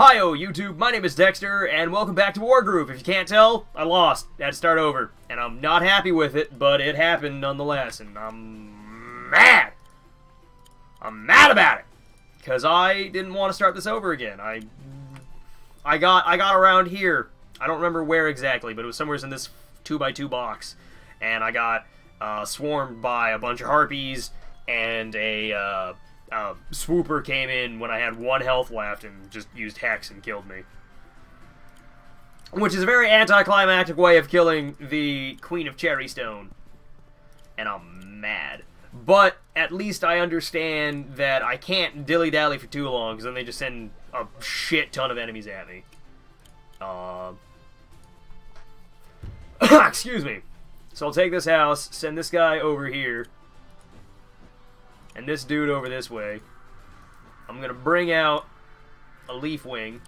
Hi-oh, YouTube, my name is Dexter, and welcome back to Wargroove. If you can't tell, I lost. I had to start over. And I'm not happy with it, but it happened nonetheless, and I'm mad. I'm mad about it. Because I didn't want to start this over again. I I got I got around here. I don't remember where exactly, but it was somewhere in this 2x2 box. And I got uh, swarmed by a bunch of harpies and a... Uh, uh, Swooper came in when I had one health left and just used Hex and killed me. Which is a very anticlimactic way of killing the Queen of Cherrystone. And I'm mad. But at least I understand that I can't dilly-dally for too long, because then they just send a shit ton of enemies at me. Uh, excuse me. So I'll take this house, send this guy over here, and this dude over this way. I'm gonna bring out a leaf wing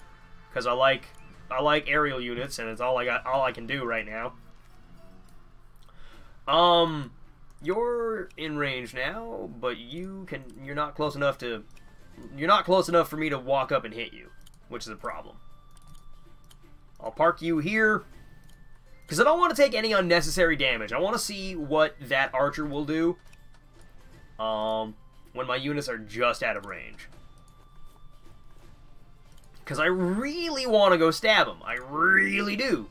because I like I like aerial units and it's all I got all I can do right now. Um you're in range now, but you can you're not close enough to you're not close enough for me to walk up and hit you, which is a problem. I'll park you here because I don't want to take any unnecessary damage. I want to see what that archer will do um, when my units are just out of range. Because I really want to go stab him. I really do.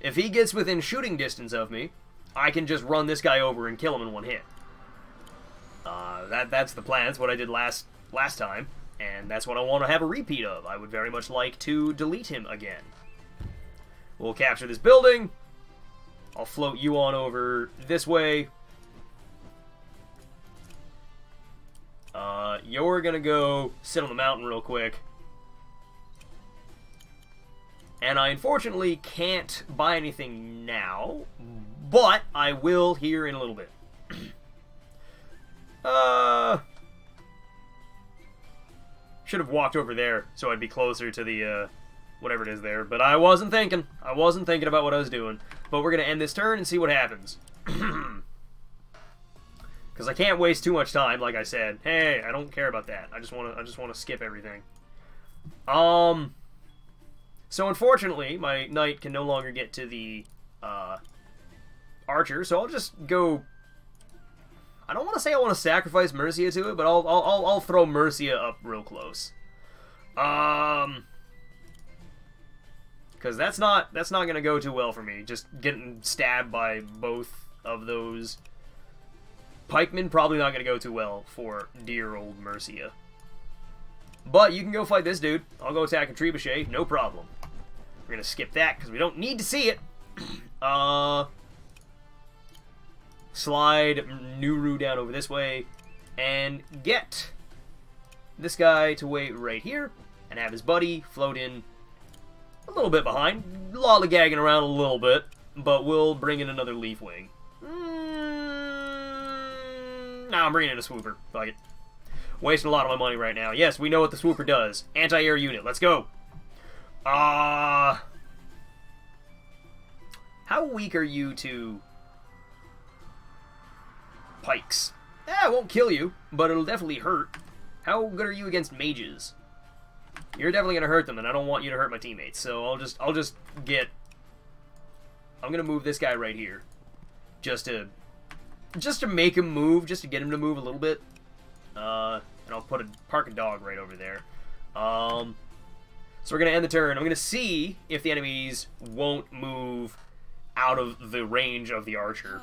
If he gets within shooting distance of me, I can just run this guy over and kill him in one hit. Uh, that That's the plan. That's what I did last, last time. And that's what I want to have a repeat of. I would very much like to delete him again. We'll capture this building. I'll float you on over this way. Uh, you're gonna go sit on the mountain real quick. And I unfortunately can't buy anything now, but I will here in a little bit. uh, should have walked over there so I'd be closer to the, uh, whatever it is there. But I wasn't thinking. I wasn't thinking about what I was doing. But we're going to end this turn and see what happens. because I can't waste too much time. Like I said, hey, I don't care about that. I just want to. I just want to skip everything. Um. So unfortunately, my knight can no longer get to the uh, archer. So I'll just go. I don't want to say I want to sacrifice Mercia to it, but I'll I'll I'll, throw Mercia up real close. Um. Because that's not that's not gonna go too well for me. Just getting stabbed by both of those Pikemen probably not going to go too well for dear old Mercia. But you can go fight this dude. I'll go attack a Trebuchet, no problem. We're going to skip that because we don't need to see it. uh, slide Nuru down over this way and get this guy to wait right here and have his buddy float in a little bit behind, lollygagging around a little bit, but we'll bring in another Leaf Wing. Nah, I'm bringing in a swooper. Fuck it. Wasting a lot of my money right now. Yes, we know what the swooper does. Anti-air unit. Let's go. Uh... How weak are you to... Pikes? Yeah, it won't kill you, but it'll definitely hurt. How good are you against mages? You're definitely gonna hurt them, and I don't want you to hurt my teammates. So I'll just, I'll just get. I'm gonna move this guy right here, just to just to make him move, just to get him to move a little bit. Uh, and I'll put a park a dog right over there. Um, so we're gonna end the turn. I'm gonna see if the enemies won't move out of the range of the archer.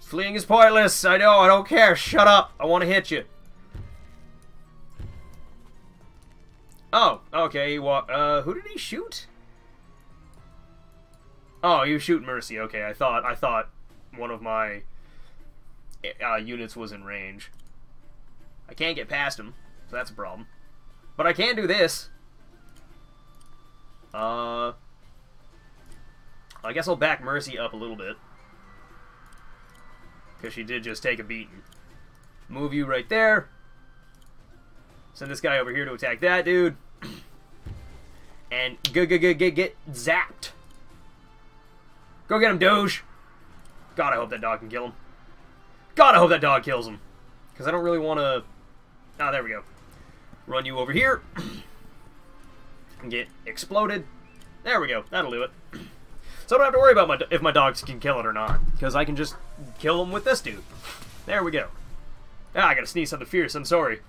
Fleeing is pointless. I know. I don't care. Shut up. I want to hit you. Oh, okay. Uh, who did he shoot? Oh, you shoot Mercy. Okay, I thought I thought one of my uh, units was in range. I can't get past him, so that's a problem. But I can do this. Uh, I guess I'll back Mercy up a little bit. Because she did just take a beating. Move you right there. Send this guy over here to attack that dude. and get, get, get, get zapped. Go get him, Doge. God, I hope that dog can kill him. God, I hope that dog kills him. Because I don't really want to... Ah, there we go. Run you over here. and get exploded. There we go. That'll do it. So I don't have to worry about my if my dogs can kill it or not, because I can just kill them with this dude. There we go. Ah, I gotta sneeze something fierce. I'm sorry.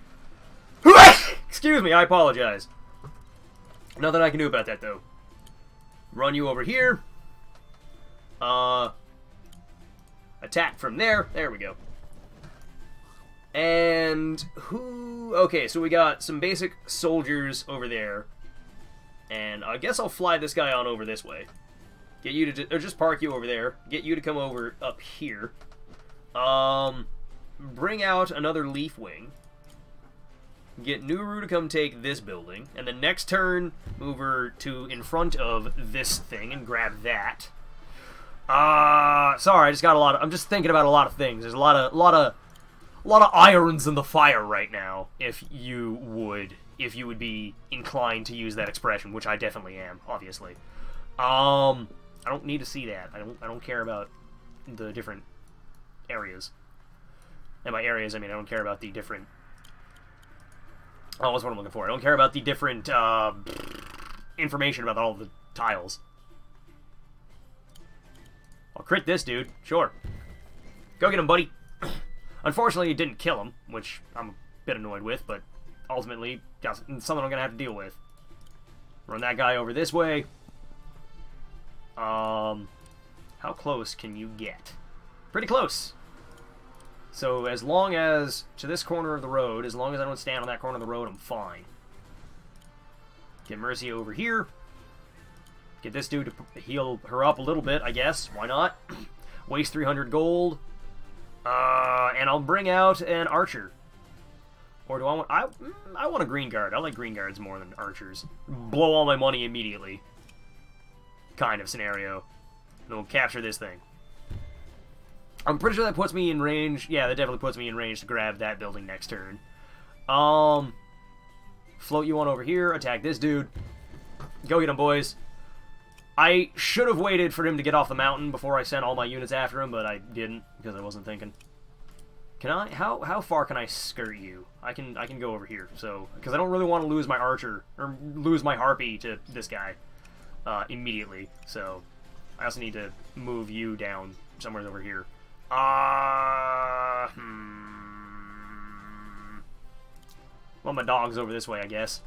Excuse me. I apologize. Nothing I can do about that though. Run you over here. Uh, attack from there. There we go. And who... Okay, so we got some basic soldiers over there. And I guess I'll fly this guy on over this way. Get you to... Or just park you over there. Get you to come over up here. Um, bring out another Leaf Wing. Get Nuru to come take this building. And the next turn, move her to in front of this thing and grab that. Uh, sorry, I just got a lot of... I'm just thinking about a lot of things. There's a lot of... A lot of a lot of irons in the fire right now, if you would, if you would be inclined to use that expression, which I definitely am, obviously. Um, I don't need to see that. I don't. I don't care about the different areas. And by areas, I mean I don't care about the different. Oh, that's what I'm looking for. I don't care about the different uh, information about all the tiles. I'll crit this dude. Sure. Go get him, buddy. Unfortunately, it didn't kill him, which I'm a bit annoyed with, but ultimately, something I'm going to have to deal with. Run that guy over this way. Um, how close can you get? Pretty close. So as long as, to this corner of the road, as long as I don't stand on that corner of the road, I'm fine. Get Mercy over here. Get this dude to heal her up a little bit, I guess. Why not? Waste 300 gold. Uh, and I'll bring out an archer. Or do I want... I, I want a green guard. I like green guards more than archers. Blow all my money immediately. Kind of scenario. And we'll capture this thing. I'm pretty sure that puts me in range. Yeah, that definitely puts me in range to grab that building next turn. Um, float you on over here. Attack this dude. Go get him, boys. I should have waited for him to get off the mountain before I sent all my units after him, but I didn't because I wasn't thinking. Can I? How how far can I skirt you? I can I can go over here. So because I don't really want to lose my archer or lose my harpy to this guy uh, immediately. So I also need to move you down somewhere over here. Uh, hmm. Well, my dog's over this way, I guess.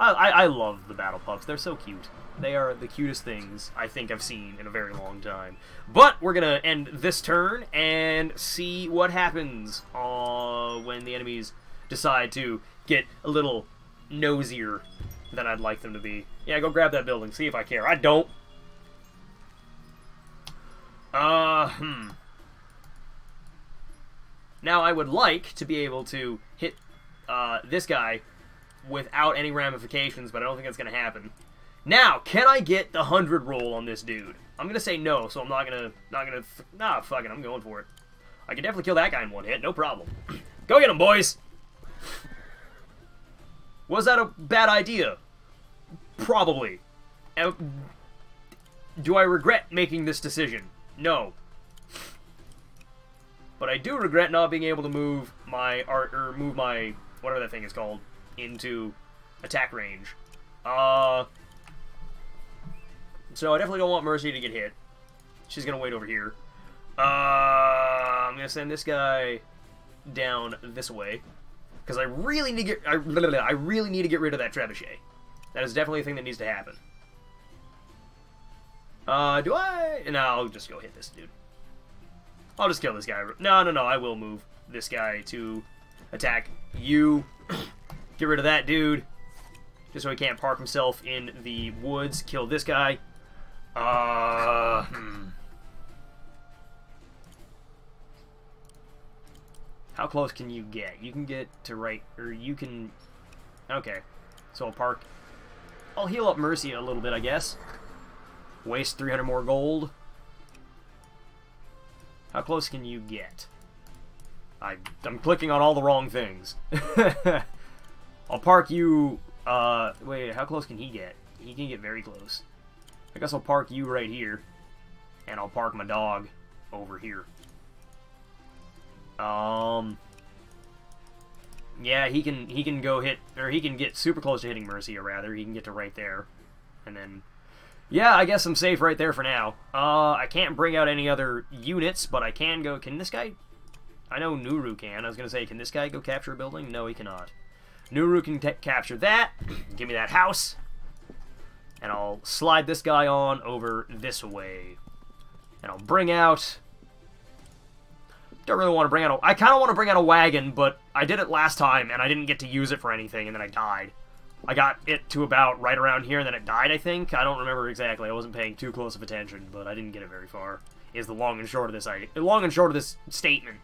I, I, love the Battle Pups. They're so cute. They are the cutest things I think I've seen in a very long time. But we're going to end this turn and see what happens uh, when the enemies decide to get a little nosier than I'd like them to be. Yeah, go grab that building. See if I care. I don't. Uh, hmm. Now, I would like to be able to hit uh, this guy without any ramifications, but I don't think that's going to happen. Now, can I get the 100 roll on this dude? I'm going to say no, so I'm not going to... Not going to... Nah, fuck it, I'm going for it. I can definitely kill that guy in one hit, no problem. Go get him, boys! Was that a bad idea? Probably. Do I regret making this decision? No. But I do regret not being able to move my art or move my whatever that thing is called into attack range. Uh, so I definitely don't want Mercy to get hit. She's gonna wait over here. Uh, I'm gonna send this guy down this way because I really need to get I, I really need to get rid of that trebuchet. That is definitely a thing that needs to happen. Uh, do I? No, I'll just go hit this dude. I'll just kill this guy. No, no, no, I will move this guy to attack you. Get rid of that dude. Just so he can't park himself in the woods. Kill this guy. Uh, hmm. How close can you get? You can get to right, or you can... Okay. So I'll park... I'll heal up Mercy a little bit, I guess. Waste 300 more gold. How close can you get? I, I'm clicking on all the wrong things. I'll park you, uh, wait, how close can he get? He can get very close. I guess I'll park you right here, and I'll park my dog over here. Um, Yeah, he can he can go hit or he can get super close to hitting Mercia rather. He can get to right there. And then yeah, I guess I'm safe right there for now. Uh I can't bring out any other units, but I can go can this guy I know Nuru can. I was going to say can this guy go capture a building? No, he cannot. Nuru can capture that. Give me that house. And I'll slide this guy on over this way. And I'll bring out don't really want to bring out a... I kind of want to bring out a wagon, but I did it last time, and I didn't get to use it for anything, and then I died. I got it to about right around here, and then it died, I think. I don't remember exactly. I wasn't paying too close of attention, but I didn't get it very far, is the long and short of this, I, long and short of this statement.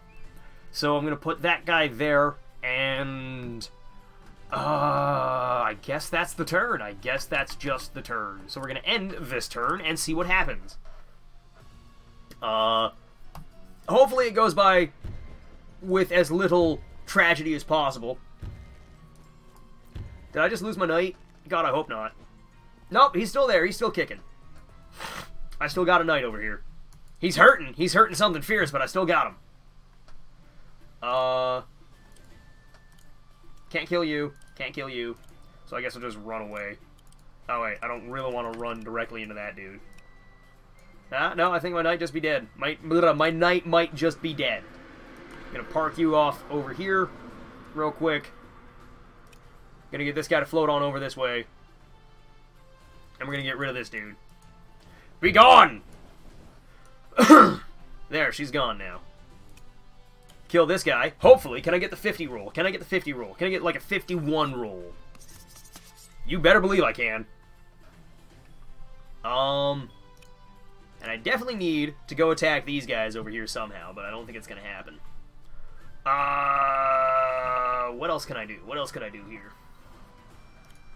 So I'm going to put that guy there, and... Uh, I guess that's the turn. I guess that's just the turn. So we're going to end this turn and see what happens. Uh hopefully it goes by with as little tragedy as possible. Did I just lose my knight? God, I hope not. Nope, he's still there. He's still kicking. I still got a knight over here. He's hurting. He's hurting something fierce, but I still got him. Uh... Can't kill you. Can't kill you. So I guess I'll just run away. Oh, wait. I don't really want to run directly into that dude. Ah, no, I think my knight just be dead. My, my knight might just be dead. I'm gonna park you off over here real quick. Gonna get this guy to float on over this way. And we're gonna get rid of this dude. Be gone! there, she's gone now. Kill this guy. Hopefully. Can I get the 50 roll? Can I get the 50 roll? Can I get like a 51 roll? You better believe I can. Um... And I definitely need to go attack these guys over here somehow, but I don't think it's going to happen. Uh, what else can I do? What else can I do here?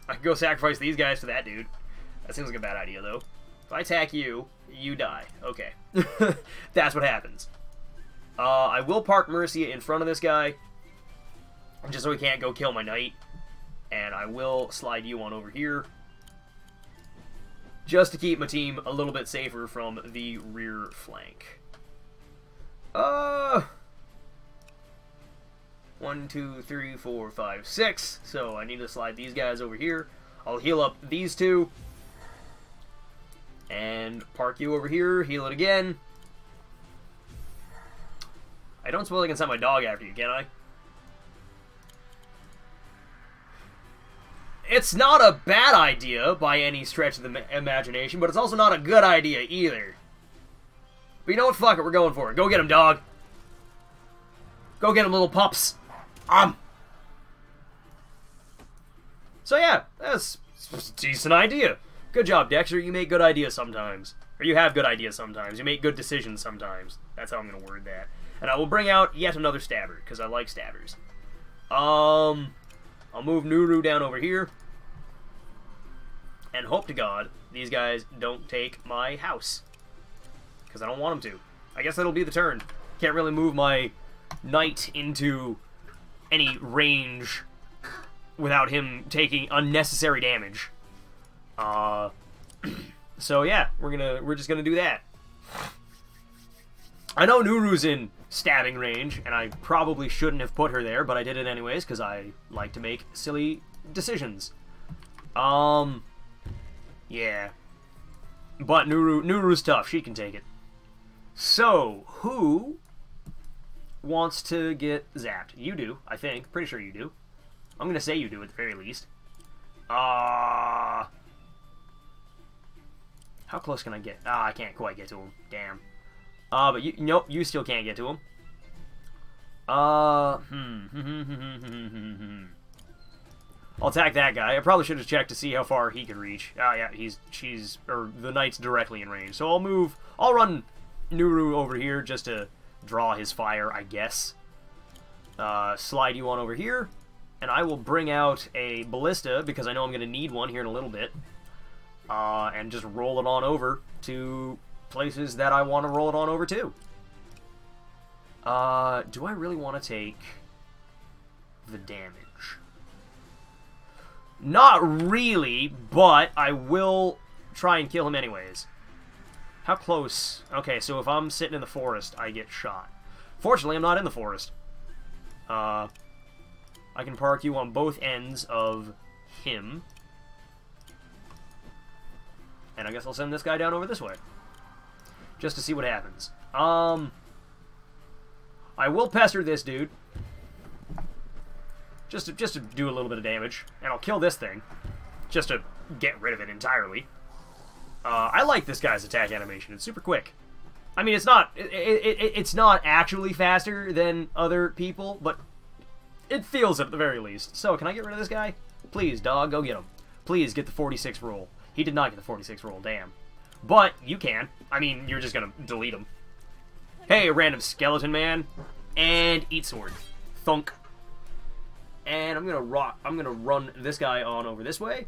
I can go sacrifice these guys to that dude. That seems like a bad idea, though. If I attack you, you die. Okay. That's what happens. Uh, I will park Mercia in front of this guy, just so he can't go kill my knight. And I will slide you on over here just to keep my team a little bit safer from the rear flank. Uh, one, two, three, four, five, six. So I need to slide these guys over here. I'll heal up these two. And park you over here, heal it again. I don't suppose I can send my dog after you, can I? it's not a bad idea by any stretch of the imagination, but it's also not a good idea either. But you know what? Fuck it. We're going for it. Go get him, dog. Go get him, little pups. Um. So yeah, that's a decent idea. Good job, Dexter. You make good ideas sometimes. Or you have good ideas sometimes. You make good decisions sometimes. That's how I'm going to word that. And I will bring out yet another stabber, because I like stabbers. Um, I'll move Nuru down over here and hope to God these guys don't take my house. Because I don't want them to. I guess that'll be the turn. Can't really move my knight into any range without him taking unnecessary damage. Uh, so yeah, we're gonna we're just gonna do that. I know Nuru's in stabbing range, and I probably shouldn't have put her there, but I did it anyways because I like to make silly decisions. Um, yeah. But Nuru Nuru's tough. She can take it. So, who wants to get zapped? You do, I think. Pretty sure you do. I'm going to say you do at the very least. Uh, how close can I get? Ah, I can't quite get to him. Damn. Uh, but you, nope, you still can't get to him. Uh, hmm. I'll attack that guy. I probably should have checked to see how far he could reach. Ah, yeah, he's she's or the knight's directly in range. So I'll move. I'll run Nuru over here just to draw his fire, I guess. Uh, slide you on over here, and I will bring out a ballista because I know I'm going to need one here in a little bit. Uh, and just roll it on over to places that I want to roll it on over to. Uh, do I really want to take the damage? Not really, but I will try and kill him anyways. How close? Okay, so if I'm sitting in the forest, I get shot. Fortunately, I'm not in the forest. Uh, I can park you on both ends of him. And I guess I'll send this guy down over this way. Just to see what happens. Um, I will pester this dude. Just to, just to do a little bit of damage. And I'll kill this thing. Just to get rid of it entirely. Uh, I like this guy's attack animation. It's super quick. I mean, it's not it, it, it, it's not actually faster than other people, but it feels it at the very least. So, can I get rid of this guy? Please, dog, go get him. Please get the 46 roll. He did not get the 46 roll, damn. But you can. I mean, you're just gonna delete them. Hey, random skeleton man. And eat sword. Thunk. And I'm gonna rock I'm gonna run this guy on over this way.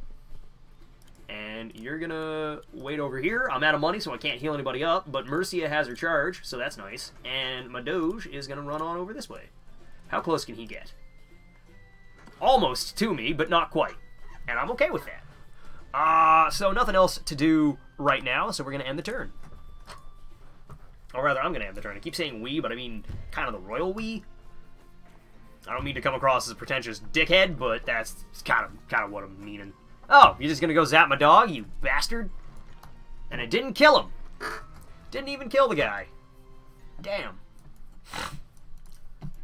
And you're gonna wait over here. I'm out of money, so I can't heal anybody up, but Mercia has her charge, so that's nice. And my Doge is gonna run on over this way. How close can he get? Almost to me, but not quite. And I'm okay with that. Uh, so nothing else to do right now, so we're gonna end the turn. Or rather, I'm gonna end the turn. I keep saying we, but I mean kind of the royal we. I don't mean to come across as a pretentious dickhead, but that's kind of kind of what I'm meaning. Oh, you're just gonna go zap my dog, you bastard? And it didn't kill him. Didn't even kill the guy. Damn.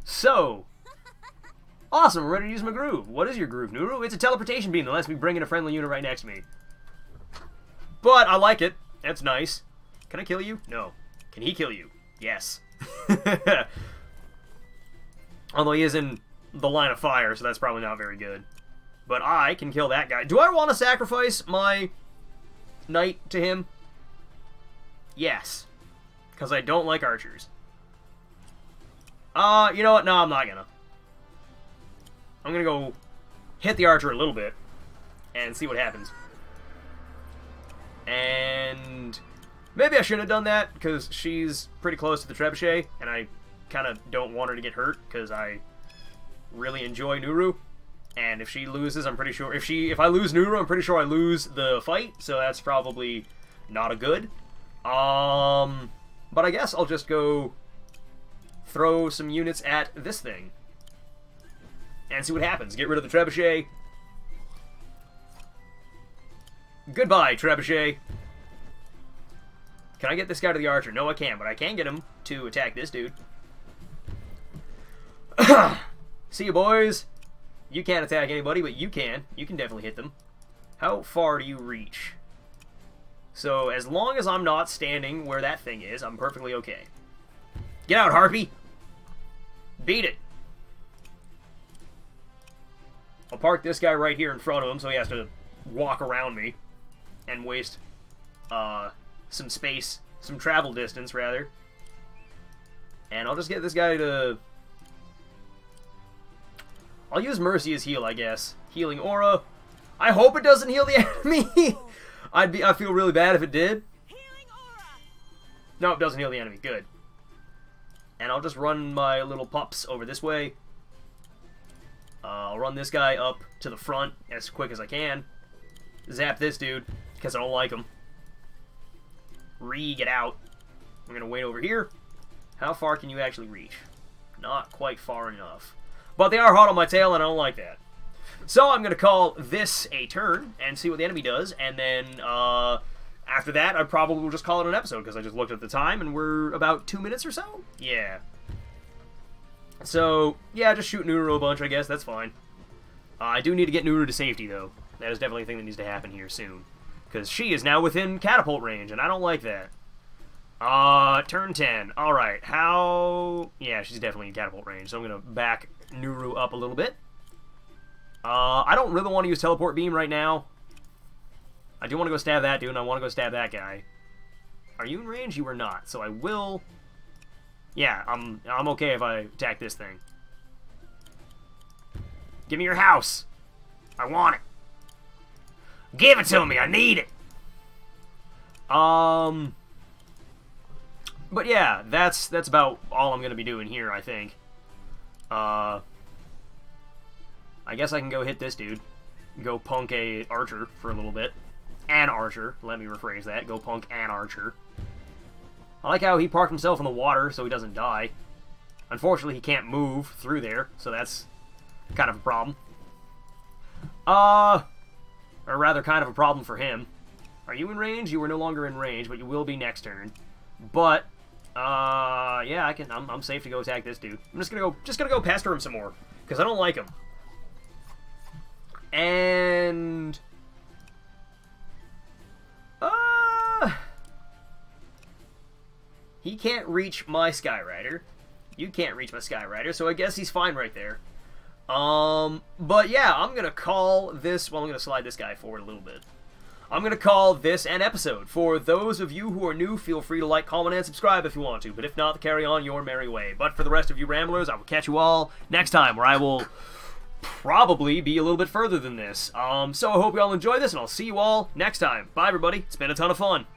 So, awesome, we're ready to use my groove. What is your groove, Nuru? It's a teleportation beam that lets me bring in a friendly unit right next to me. But I like it. That's nice. Can I kill you? No. Can he kill you? Yes. Although he is in the line of fire, so that's probably not very good. But I can kill that guy. Do I want to sacrifice my knight to him? Yes. Because I don't like archers. Uh, you know what? No, I'm not gonna. I'm gonna go hit the archer a little bit and see what happens. And maybe I shouldn't have done that because she's pretty close to the trebuchet and I kind of don't want her to get hurt because I really enjoy Nuru. And if she loses, I'm pretty sure if she if I lose Nuru, I'm pretty sure I lose the fight. So that's probably not a good. Um, but I guess I'll just go throw some units at this thing and see what happens. Get rid of the trebuchet. Goodbye, trebuchet. Can I get this guy to the archer? No, I can't, but I can get him to attack this dude. See you, boys. You can't attack anybody, but you can. You can definitely hit them. How far do you reach? So, as long as I'm not standing where that thing is, I'm perfectly okay. Get out, Harpy! Beat it! I'll park this guy right here in front of him so he has to walk around me and waste uh, some space, some travel distance, rather. And I'll just get this guy to... I'll use Mercy as heal, I guess. Healing Aura. I hope it doesn't heal the enemy! I'd be, I feel really bad if it did. No, it doesn't heal the enemy. Good. And I'll just run my little pups over this way. Uh, I'll run this guy up to the front as quick as I can. Zap this dude, because I don't like them. Re, get out. I'm going to wait over here. How far can you actually reach? Not quite far enough. But they are hot on my tail, and I don't like that. So I'm going to call this a turn and see what the enemy does, and then uh, after that, I probably will just call it an episode because I just looked at the time, and we're about two minutes or so? Yeah. So, yeah, just shoot Nuru a bunch, I guess. That's fine. Uh, I do need to get Nuru to safety, though. That is definitely a thing that needs to happen here soon. Because she is now within catapult range, and I don't like that. Uh, turn 10. Alright, how... Yeah, she's definitely in catapult range, so I'm going to back Nuru up a little bit. Uh, I don't really want to use teleport beam right now. I do want to go stab that dude, and I want to go stab that guy. Are you in range? You are not, so I will... Yeah, I'm, I'm okay if I attack this thing. Give me your house! I want it! Give it to me! I need it! Um... But yeah, that's that's about all I'm to be doing here, I think. Uh... I guess I can go hit this dude. Go punk a archer for a little bit. An archer. Let me rephrase that. Go punk an archer. I like how he parked himself in the water so he doesn't die. Unfortunately, he can't move through there, so that's kind of a problem. Uh, or rather, kind of a problem for him. Are you in range? You are no longer in range, but you will be next turn. But, uh, yeah, I can. I'm, I'm safe to go attack this dude. I'm just gonna go, just gonna go pester him some more because I don't like him. And, uh, he can't reach my Skyrider. You can't reach my Skyrider, so I guess he's fine right there. Um, but yeah, I'm gonna call this. Well, I'm gonna slide this guy forward a little bit. I'm going to call this an episode. For those of you who are new, feel free to like, comment, and subscribe if you want to. But if not, carry on your merry way. But for the rest of you ramblers, I will catch you all next time, where I will probably be a little bit further than this. Um, so I hope you all enjoy this, and I'll see you all next time. Bye, everybody. It's been a ton of fun.